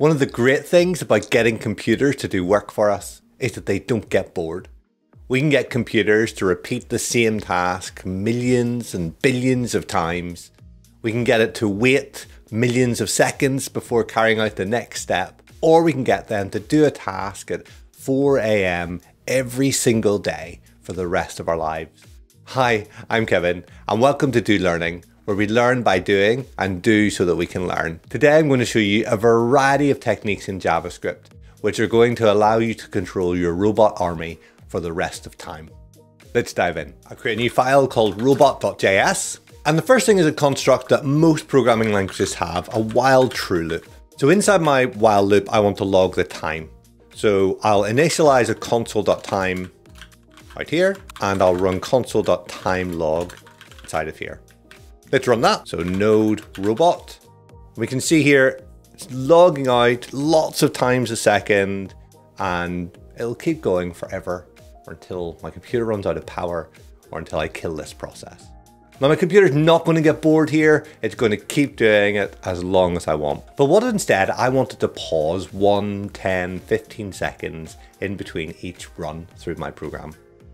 One of the great things about getting computers to do work for us is that they don't get bored. We can get computers to repeat the same task millions and billions of times. We can get it to wait millions of seconds before carrying out the next step, or we can get them to do a task at 4 am every single day for the rest of our lives. Hi, I'm Kevin, and welcome to Do Learning, where we learn by doing and do so that we can learn. Today I'm going to show you a variety of techniques in JavaScript, which are going to allow you to control your robot army for the rest of time. Let's dive in. I'll create a new file called robot.js. And the first thing is a construct that most programming languages have, a while true loop. So inside my while loop, I want to log the time. So I'll initialize a console.time right here, and I'll run console.time log inside of here. Let's run that. So node robot. We can see here it's logging out lots of times a second and it'll keep going forever or until my computer runs out of power or until I kill this process. Now my computer's not going to get bored here, it's going to keep doing it as long as I want. But what instead, I wanted to pause 1, 10, 15 seconds in between each run through my program.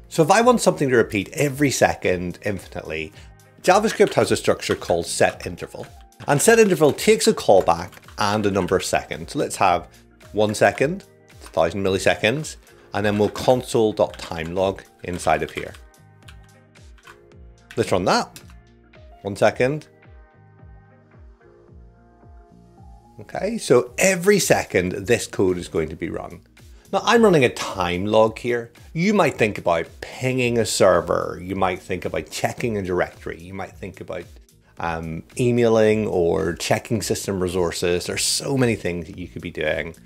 So if I want something to repeat every second infinitely, JavaScript has a structure called setInterval. And setInterval takes a callback and a number of seconds. So let's have one second, 1000 milliseconds, and then we'll console.timelog inside of here. Let's run that. One second. Okay, so every second this code is going to be run. Now I'm running a time log here. You might think about pinging a server. You might think about checking a directory. You might think about um, emailing or checking system resources. There's so many things that you could be doing.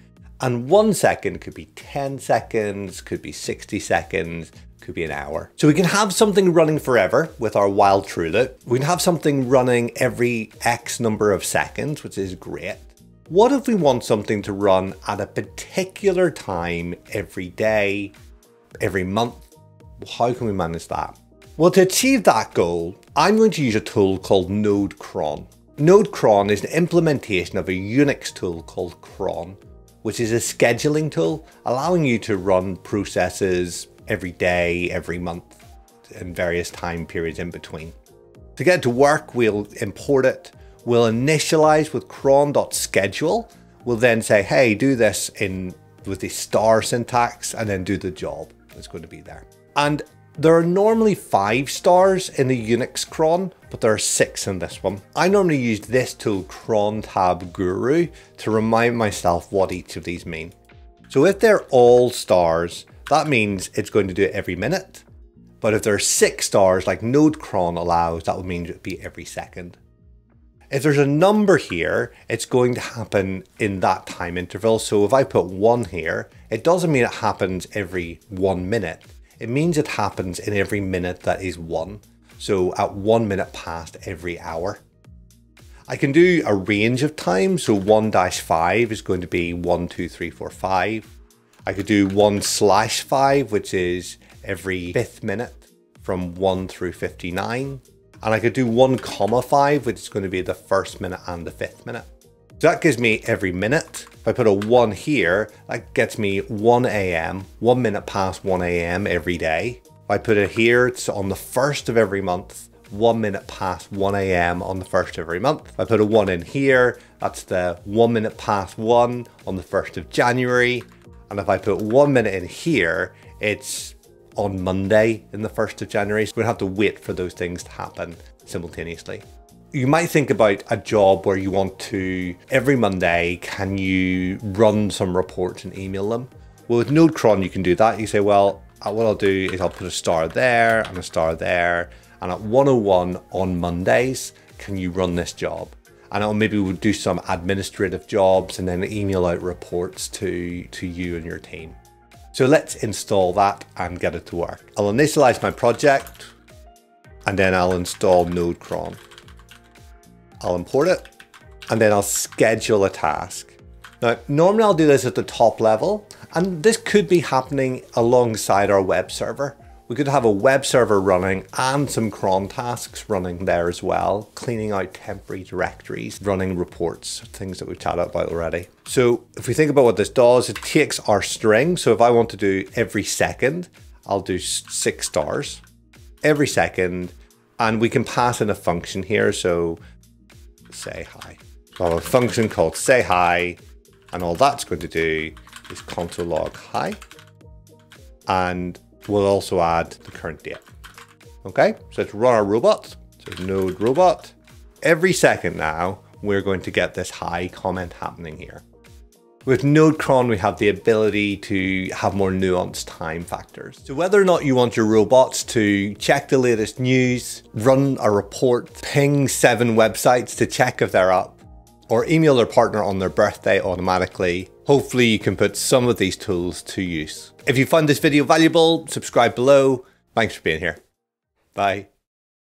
And one second could be 10 seconds, could be 60 seconds, could be an hour. So we can have something running forever with our while true loop. We can have something running every X number of seconds, which is great. What if we want something to run at a particular time every day, every month? How can we manage that? Well, to achieve that goal, I'm going to use a tool called Node cron. Node cron is an implementation of a Unix tool called cron, which is a scheduling tool allowing you to run processes every day, every month, and various time periods in between. To get it to work, we'll import it We'll initialize with cron.schedule. We'll then say, hey, do this in with the star syntax and then do the job that's going to be there. And there are normally five stars in the Unix cron, but there are six in this one. I normally use this tool crontab guru to remind myself what each of these mean. So if they're all stars, that means it's going to do it every minute. But if there are six stars like node cron allows, that would mean it would be every second. If there's a number here, it's going to happen in that time interval. So if I put one here, it doesn't mean it happens every one minute. It means it happens in every minute that is one. So at one minute past every hour. I can do a range of times. So 1 5 is going to be 1, 2, 3, 4, 5. I could do 1 slash 5, which is every fifth minute from 1 through 59 and I could do one comma five, which is going to be the first minute and the fifth minute. So that gives me every minute. If I put a one here, that gets me 1 a.m., one minute past 1 a.m. every day. If I put it here, it's on the first of every month, one minute past 1 a.m. on the first of every month. If I put a one in here, that's the one minute past one on the first of January. And if I put one minute in here, it's on Monday in the 1st of January. So we'd have to wait for those things to happen simultaneously. You might think about a job where you want to, every Monday, can you run some reports and email them? Well, with NodeCron, you can do that. You say, well, uh, what I'll do is I'll put a star there and a star there. And at 101 on Mondays, can you run this job? And I'll maybe we'll do some administrative jobs and then email out reports to, to you and your team. So let's install that and get it to work. I'll initialize my project and then I'll install Node cron. I'll import it and then I'll schedule a task. Now, normally I'll do this at the top level and this could be happening alongside our web server We could have a web server running and some cron tasks running there as well, cleaning out temporary directories, running reports, things that we've chatted about already. So if we think about what this does, it takes our string. So if I want to do every second, I'll do six stars every second. And we can pass in a function here. So say hi. Well, a function called say hi. And all that's going to do is console log hi. And we'll also add the current date. Okay, so let's run our robot. So node robot. Every second now, we're going to get this hi comment happening here. With Node cron, we have the ability to have more nuanced time factors. So whether or not you want your robots to check the latest news, run a report, ping seven websites to check if they're up, or email their partner on their birthday automatically, hopefully you can put some of these tools to use. If you found this video valuable, subscribe below. Thanks for being here. Bye.